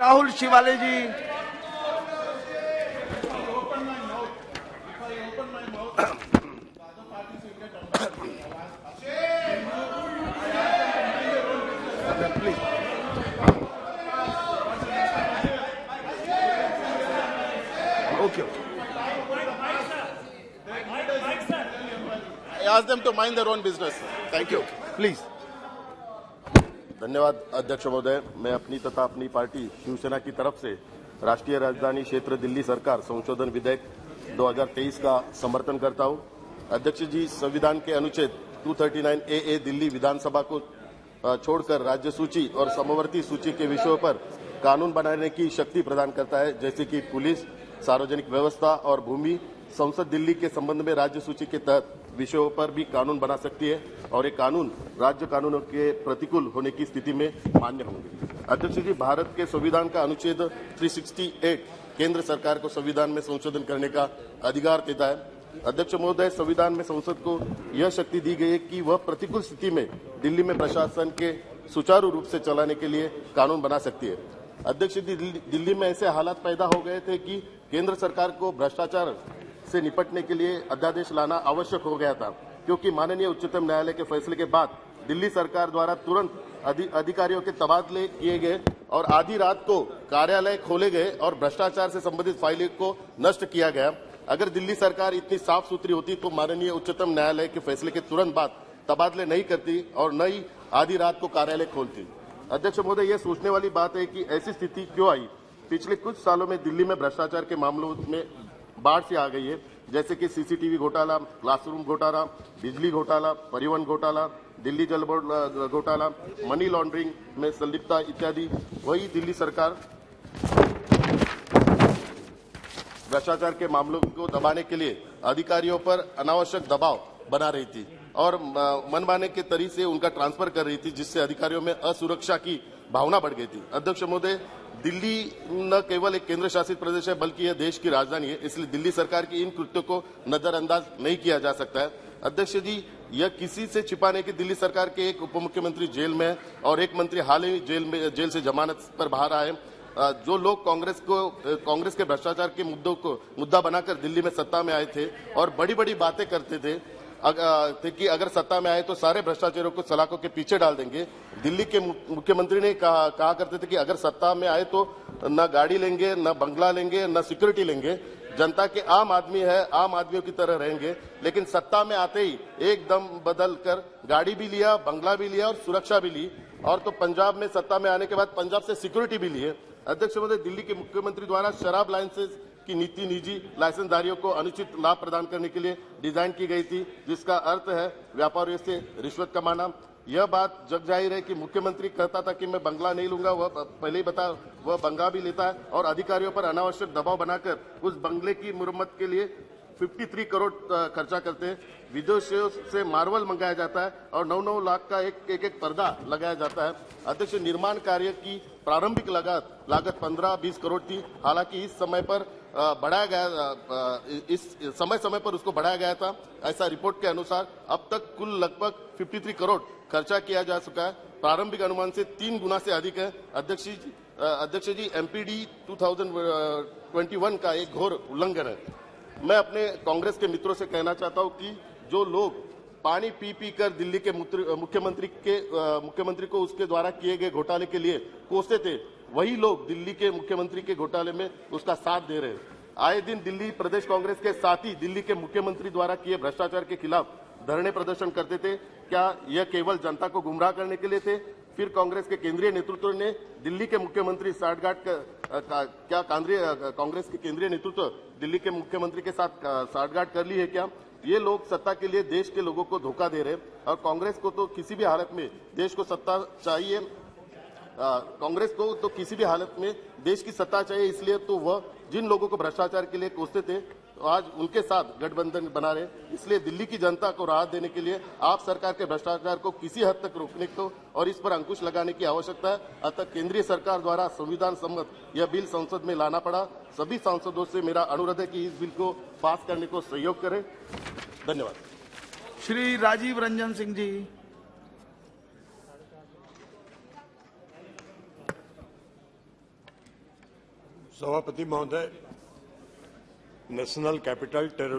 Rahul Shivaleji. okay. I ask them to mind their own business. Thank you. Please. धन्यवाद, अध्यक्ष महोदय। मैं अपनी तथा अपनी पार्टी शिवसेना की तरफ़ से राष्ट्रीय राजधानी क्षेत्र दिल्ली सरकार संशोधन विधेयक 2023 का समर्थन करता हूँ। अध्यक्ष जी, संविधान के अनुच्छेद 239 ए ए दिल्ली विधानसभा को छोड़कर राज्य सूची और समवर्ती सूची के विषयों पर कानून बनाने की शक्ति प्रदान करता है, जैसे कि पुलिस, सार्वजनिक व्यवस्था और भूमि, संसद दिल्ली के संबंध में राज्य सूची के तहत। विषयों पर भी कानून बना सकती है और ये कानून राज्य कानूनों के प्रतिकूल होने की स्थिति में मान्य होंगे। अध्यक्ष जी, भारत के संविधान का अनुच्छेद 368 केंद्र सरकार को संविधान में संशोधन करने का अधिकार देता है। अध्यक्ष महोदय, संविधान में संसद को यह शक्ति दी गई है कि वह प्रतिकूल स्थिति में दिल्ली में प्रशासन के सुचारू रूप से चलाने के लिए कानून बना सकती है। अध्यक्ष जी, दिल्ली में ऐसे हालात पैदा हो गए थे कि केंद्र सरकार को भ्रष्टाचार से निपटने के लिए अध्यादेश लाना आवश्यक हो गया था क्योंकि माननीय उच्चतम न्यायालय के फैसले के बाद दिल्ली सरकार द्वारा तुरंत अधि, अधिकारियों के तबादले किए गए और आधी रात को कार्यालय खोले गए और भ्रष्टाचार से संबंधित फाइलें को नष्ट किया गया। अगर दिल्ली सरकार इतनी साफ़ सुथरी होती तो माननीय उच्चतम न्यायालय के फैसले के तुरंत बाद तबादले नहीं करती और न ही आधी रात को कार्यालय खोलती। अध्यक्ष महोदय यह सोचने वाली बात है कि ऐसी स्थिति क्यों आई? पिछले कुछ सालों में दिल्ली में भ्रष्टाचार के मामलों में बाढ़ से आ गई है। जैसे कि सीसीटीवी घोटाला, क्लासरूम घोटाला, बिजली घोटाला, परिवहन घोटाला, दिल्ली जल बोर्ड घोटाला, मनी लॉन्ड्रिंग में संलिप्तता इत्यादि, वही दिल्ली सरकार भ्रष्टाचार के मामलों को दबाने के लिए अधिकारियों पर अनावश्यक दबाव बना रही थी और मनमाने के तरीके से उनका ट्रांसफ़र कर रही थी, जिससे अधिकारियों में असुरक्षा की भावना बढ़ गई थी। अध्यक्ष महोदय, दिल्ली न केवल एक केंद्र शासित प्रदेश है, बल्कि यह देश की राजधानी है, इसलिए दिल्ली सरकार की इन कृत्यों को नजरअंदाज नहीं किया जा सकता है। अध्यक्ष जी, यह किसी से छिपाने की दिल्ली सरकार के एक उप मुख्यमंत्री जेल में और एक मंत्री हाल ही जेल में, जेल से जमानत पर बाहर आए जो लोग कांग्रेस को कांग्रेस के भ्रष्टाचार के मुद्दों को, मुद्दा बनाकर दिल्ली में सत्ता में आए थे और बड़ी बड़ी बातें करते थे कि अगर सत्ता में आए तो सारे भ्रष्टाचारियों को सलाखों के पीछे डाल देंगे। दिल्ली के मुख्यमंत्री ने कहा कहा करते थे कि अगर सत्ता में आए तो न गाड़ी लेंगे, न बंगला लेंगे, न सिक्योरिटी लेंगे। जनता के आम आदमी है, आम आदमियों की तरह रहेंगे। लेकिन सत्ता में आते ही एकदम बदल कर गाड़ी भी लिया, बंगला भी लिया और सुरक्षा भी ली। और तो पंजाब में सत्ता में आने के बाद पंजाब से सिक्योरिटी भी ली है। अध्यक्ष महोदय, दिल्ली के मुख्यमंत्री द्वारा शराब लाइसेंस की नीति निजी लाइसेंसधारियों को अनुचित लाभ प्रदान करने के लिए डिज़ाइन की गई थी, जिसका अर्थ है व्यापारियों से रिश्वत कमाना। यह बात जग ज़ाहिर है कि मुख्यमंत्री कहता था कि मैं बंगला नहीं लूँगा, वह पहले ही बता, वह बंगला भी लेता है और अधिकारियों पर अनावश्यक दबाव बनाकर उस बंगले की मुरम्मत के लिए 53 करोड़ खर्चा करते हैं। विदेशियों से मार्बल मंगाया जाता है और नौ नौ लाख का एक एक एक पर्दा लगाया जाता है। अध्यक्ष निर्माण कार्य की प्रारंभिक लागत लागत 15-20 करोड़ थी। हालाँकि इस समय पर बढ़ाया गया इस समय समय पर उसको बढ़ाया गया था। ऐसा रिपोर्ट के अनुसार अब तक कुल लगभग 53 करोड़ खर्चा किया जा चुका है। प्रारंभिक अनुमान से तीन गुना से अधिक है। अध्यक्ष अध्यक्ष जी एमपीडी 2021 का एक घोर उल्लंघन है। मैं अपने कांग्रेस के मित्रों से कहना चाहता हूँ कि जो लोग पानी पी पी कर दिल्ली के मुख्यमंत्री के मुख्यमंत्री को उसके द्वारा किए गए घोटाले के लिए कोसते थे, वही लोग दिल्ली के मुख्यमंत्री के घोटाले में उसका साथ दे रहे हैं। आए दिन दिल्ली प्रदेश कांग्रेस के साथ ही दिल्ली के मुख्यमंत्री द्वारा किए भ्रष्टाचार के खिलाफ धरने प्रदर्शन करते थे। क्या यह केवल जनता को गुमराह करने के लिए थे? फिर कांग्रेस के केंद्रीय नेतृत्व ने दिल्ली के मुख्यमंत्री साठगांठ का, क्या कांग्रेस के केंद्रीय नेतृत्व दिल्ली के मुख्यमंत्री के साथ साठगांठ कर ली है क्या? ये लोग सत्ता के लिए देश के लोगों को धोखा दे रहे हैं और कांग्रेस को तो किसी भी हालत में देश को सत्ता चाहिए कांग्रेस को तो किसी भी हालत में देश की सत्ता चाहिए इसलिए तो वह जिन लोगों को भ्रष्टाचार के लिए कोसते थे आज उनके साथ गठबंधन बना रहे इसलिए दिल्ली की जनता को राहत देने के लिए आप सरकार के भ्रष्टाचार को किसी हद तक रोकने को और इस पर अंकुश लगाने की आवश्यकता है। अतः केंद्रीय सरकार द्वारा संविधान सम्मत यह बिल संसद में लाना पड़ा। सभी सांसदों से मेरा अनुरोध है कि इस बिल को पास करने को सहयोग करें। धन्यवाद। श्री राजीव रंजन सिंह जी। सभापति महोदय national capital territory.